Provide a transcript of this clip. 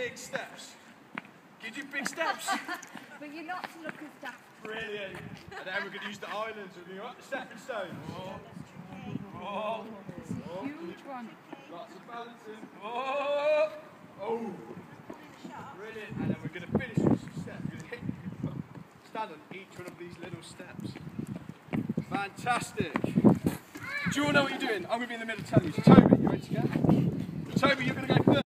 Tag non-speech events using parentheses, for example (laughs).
big steps. Can you big steps? (laughs) but you're not to look as daft. Brilliant. And then we're going to use the islands. We're up the stepping stones. Oh. Oh. Oh. Huge one. Lots of balancing. Oh. Oh. Brilliant. And then we're going to finish with some steps. We're going to hit, stand on each one of these little steps. Fantastic. Do you all know what you're doing? I'm going to be in the middle telling you. So Toby, you ready to go? Toby, you're going to go first.